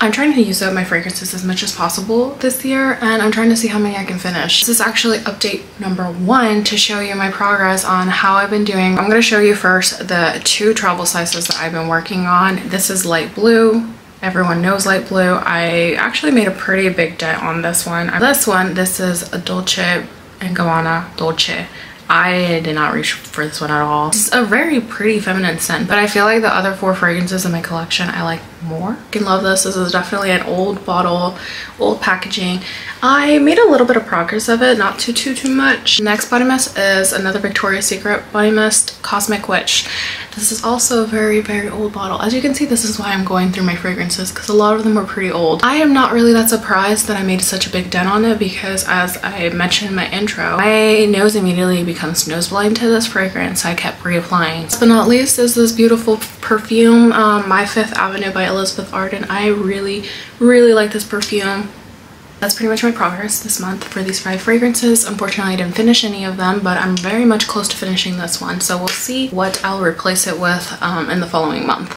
I'm trying to use up my fragrances as much as possible this year and I'm trying to see how many I can finish. This is actually update number one to show you my progress on how I've been doing. I'm going to show you first the two travel sizes that I've been working on. This is light blue everyone knows light blue i actually made a pretty big dent on this one this one this is a dolce and gabbana dolce I did not reach for this one at all. It's a very pretty feminine scent, but I feel like the other four fragrances in my collection I like more. Can love this. This is definitely an old bottle, old packaging. I made a little bit of progress of it, not too, too, too much. Next body mist is another Victoria's Secret body mist, Cosmic Witch. This is also a very, very old bottle. As you can see, this is why I'm going through my fragrances because a lot of them are pretty old. I am not really that surprised that I made such a big dent on it because as I mentioned in my intro, my nose immediately becomes nose blind to this fragrance. So I kept reapplying. Last but not least is this beautiful perfume, um, My Fifth Avenue by Elizabeth Arden. I really, really like this perfume that's pretty much my progress this month for these five fragrances. Unfortunately, I didn't finish any of them, but I'm very much close to finishing this one. So we'll see what I'll replace it with um, in the following month.